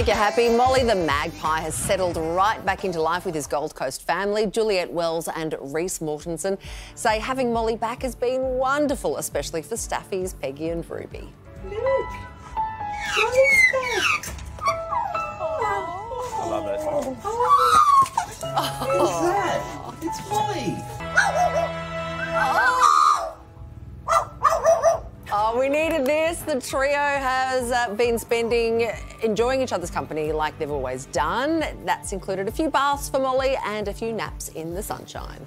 make you happy. Molly the Magpie has settled right back into life with his Gold Coast family. Juliette Wells and Reece Mortensen say having Molly back has been wonderful, especially for staffies Peggy and Ruby. Look. Molly's back. I love it. Oh. Who's that? It's Molly. Oh, we needed this. The trio has uh, been spending, enjoying each other's company like they've always done. That's included a few baths for Molly and a few naps in the sunshine.